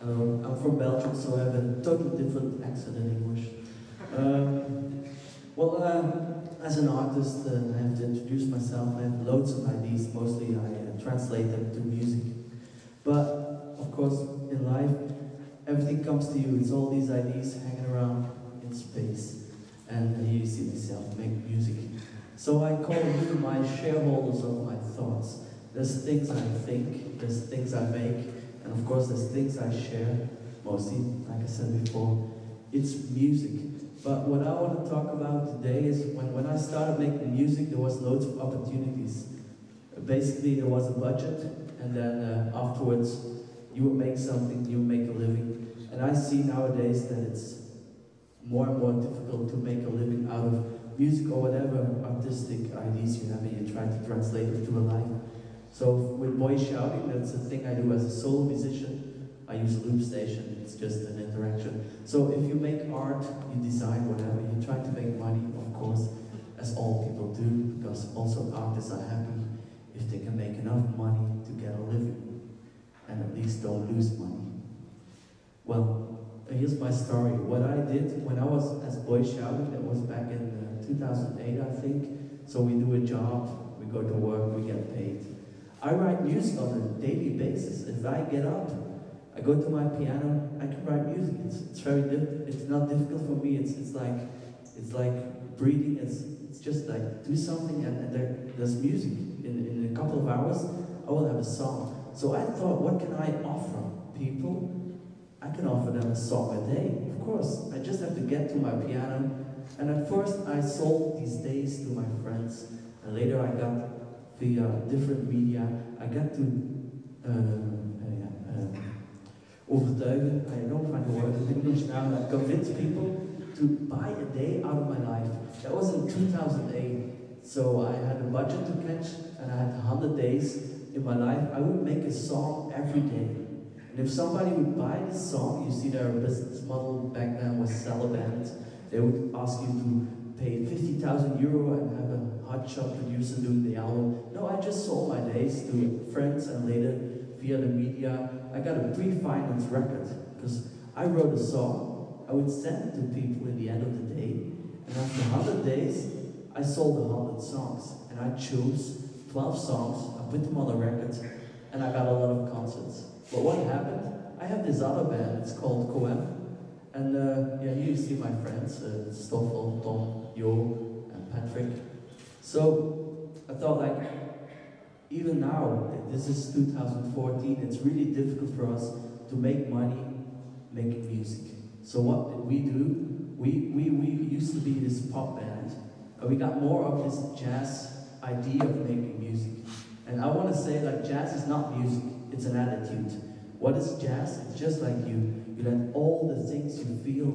Um, I'm from Belgium, so I have a totally different accent in English. Um, well, uh, as an artist, uh, I have to introduce myself. I have loads of ideas. Mostly, I uh, translate them to music. But of course, in life, everything comes to you. It's all these ideas hanging around in space, and here you see myself make music. So I call you my shareholders of my thoughts. There's things I think, there's things I make, and of course there's things I share, mostly, like I said before, it's music. But what I want to talk about today is when, when I started making music, there was loads of opportunities. Basically, there was a budget, and then uh, afterwards, you would make something, you would make a living. And I see nowadays that it's more and more difficult to make a living out of music or whatever artistic ideas you have and you try to translate it to a life. So with voice shouting, that's the thing I do as a solo musician. I use a loop station, it's just an interaction. So if you make art, you design whatever, you try to make money, of course, as all people do, because also artists are happy if they can make enough money to get a living, and at least don't lose money. Well, here's my story. What I did when I was as Boy Shouting, that was back in uh, 2008, I think. So we do a job, we go to work, we get paid. I write music on a daily basis. If I get up, I go to my piano, I can write music. It's, it's very it's not difficult for me. It's, it's like it's like breathing. It's, it's just like do something and, and there, there's music. In, in a couple of hours, I will have a song. So I thought, what can I offer people? I can offer them a song a day, of course. I just have to get to my piano and at first I sold these days to my friends, and later I got via different media, I got to uh, uh, uh, overtuigen, I don't find the word in English now, I convince people to buy a day out of my life. That was in 2008. So I had a budget to catch, and I had 100 days in my life. I would make a song every day. And if somebody would buy this song, you see their business model back then was sell a band. They would ask you to pay 50,000 euro and have a hotshot producer doing the album. No, I just sold my days to friends and later via the media. I got a pre-financed record because I wrote a song. I would send it to people in the end of the day. And after 100 days, I sold 100 songs. And I chose 12 songs, I put them on a record, and I got a lot of concerts. But what happened? I have this other band, it's called Coem. And uh, yeah, here you see my friends, uh, Stoffel, Tom, Jo, and Patrick. So I thought like, even now, this is 2014, it's really difficult for us to make money making music. So what did we do? We, we, we used to be this pop band, but we got more of this jazz idea of making music. And I want to say like jazz is not music, it's an attitude. What is jazz? It's just like you, you let all the things you feel,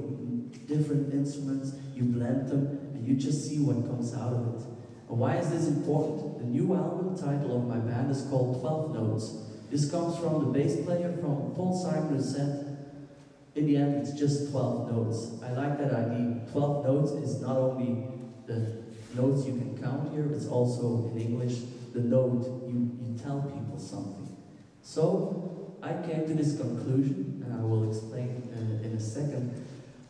different instruments, you blend them, and you just see what comes out of it. And why is this important? The new album title of my band is called 12 Notes. This comes from the bass player from Paul Simon said, in the end, it's just 12 notes. I like that idea. 12 notes is not only the notes you can count here, it's also in English, the note you, you tell people something. So I came to this conclusion, and I will explain uh, in a second.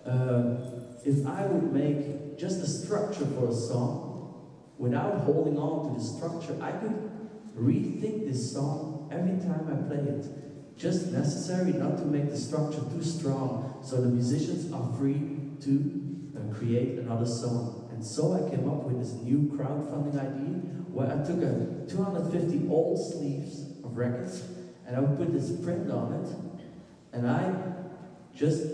Uh, if I would make just a structure for a song, without holding on to the structure, I could rethink this song every time I play it. Just necessary not to make the structure too strong, so the musicians are free to uh, create another song. And so I came up with this new crowdfunding idea where I took a 250 old sleeves of records and I would put this print on it and I just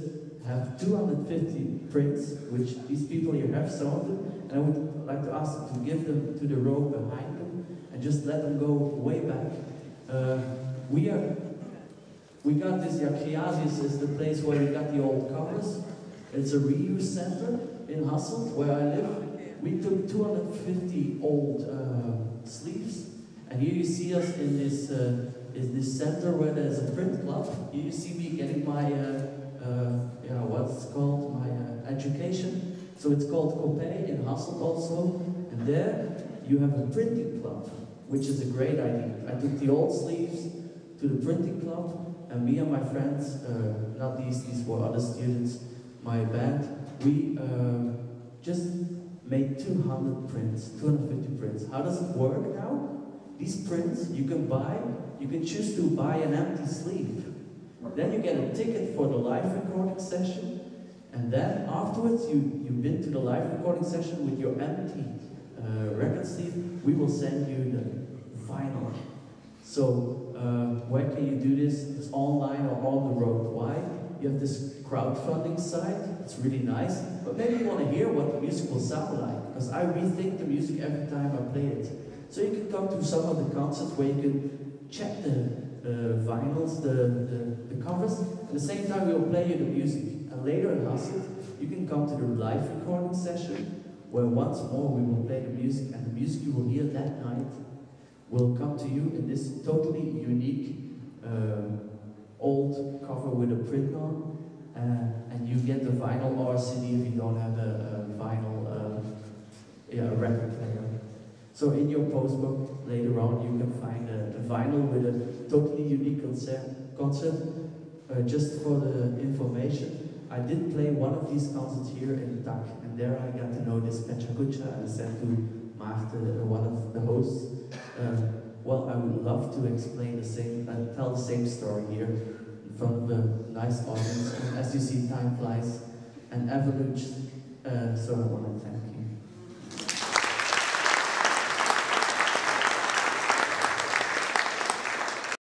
have 250 prints, which these people here have some of them, and I would like to ask them to give them to the row behind them and just let them go way back. Uh, we are, we got this, Yakiazis is the place where we got the old covers. It's a reuse center in Hasselt, where I live. We took 250 old uh, sleeves, and here you see us in this, uh, in this center where there's a print club. You see me getting my, uh, uh, yeah, what's called, my uh, education. So it's called Copay in Hasselt also, and there you have a printing club, which is a great idea. I took the old sleeves, to the printing club, and me and my friends, uh, not these, these were other students, my band, we uh, just made 200 prints, 250 prints. How does it work now? These prints you can buy, you can choose to buy an empty sleeve. Then you get a ticket for the live recording session, and then afterwards you, you've been to the live recording session with your empty uh, record sleeve, we will send you the vinyl. So uh, where can you do this? It's online or on the road. Why? You have this crowdfunding site, it's really nice, but maybe you want to hear what the music will sound like, because I rethink the music every time I play it. So you can come to some of the concerts where you can check the uh, vinyls, the, the, the, covers, at the same time we'll play you the music. And later in Hasselt, you can come to the live recording session, where once more we will play the music, and the music you will hear that night will come to you in this totally unique uh, old cover with a print on, uh, and you get the vinyl or CD if you don't have a, a vinyl uh, yeah, record. So in your postbook later on you can find a, a vinyl with a totally unique concert. concert. Uh, just for the information, I did play one of these concerts here in TAC, and there I got to know this Pecha Kucha and said to Maarten, one of the hosts, uh, well, I would love to explain the same, uh, tell the same story here in front of a nice audience. And as you see, time flies and evolutes. Uh, so I want to thank